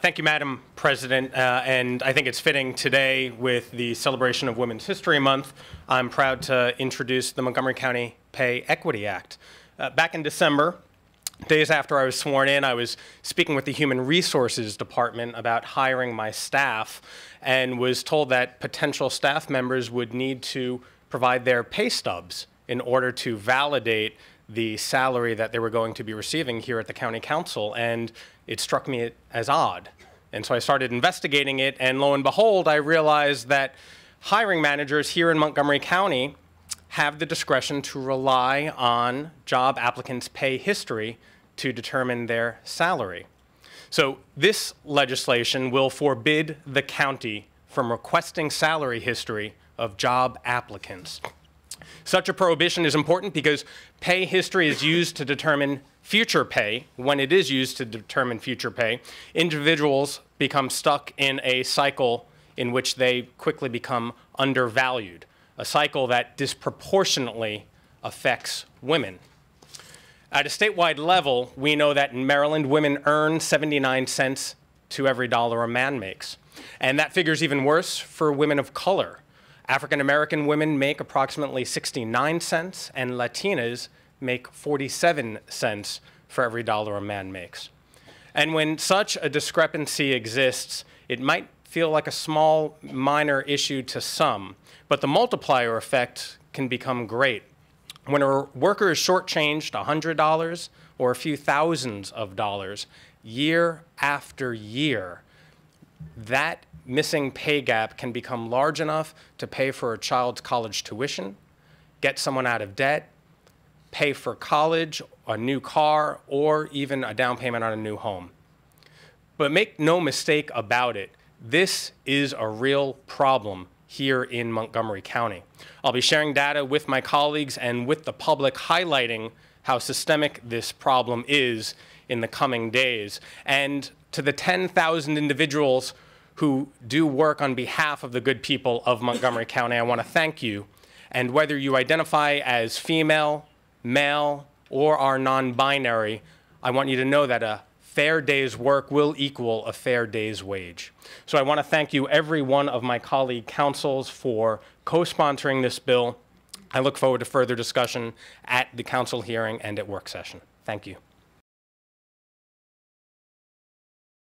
Thank you, Madam President. Uh, and I think it's fitting today with the celebration of Women's History Month. I'm proud to introduce the Montgomery County Pay Equity Act. Uh, back in December, days after I was sworn in, I was speaking with the Human Resources Department about hiring my staff and was told that potential staff members would need to provide their pay stubs in order to validate the salary that they were going to be receiving here at the county council, and it struck me as odd. And so I started investigating it, and lo and behold, I realized that hiring managers here in Montgomery County have the discretion to rely on job applicants' pay history to determine their salary. So this legislation will forbid the county from requesting salary history of job applicants. Such a prohibition is important because pay history is used to determine future pay. When it is used to determine future pay, individuals become stuck in a cycle in which they quickly become undervalued, a cycle that disproportionately affects women. At a statewide level, we know that in Maryland, women earn 79 cents to every dollar a man makes. And that figure is even worse for women of color. African American women make approximately 69 cents, and Latinas make 47 cents for every dollar a man makes. And when such a discrepancy exists, it might feel like a small, minor issue to some, but the multiplier effect can become great. When a worker is shortchanged $100 or a few thousands of dollars year after year, that missing pay gap can become large enough to pay for a child's college tuition, get someone out of debt, pay for college, a new car, or even a down payment on a new home. But make no mistake about it, this is a real problem here in Montgomery County. I'll be sharing data with my colleagues and with the public highlighting how systemic this problem is in the coming days. And to the 10,000 individuals who do work on behalf of the good people of Montgomery County, I want to thank you. And whether you identify as female, male, or are non-binary, I want you to know that a fair day's work will equal a fair day's wage. So I want to thank you, every one of my colleague councils, for co-sponsoring this bill. I look forward to further discussion at the council hearing and at work session. Thank you.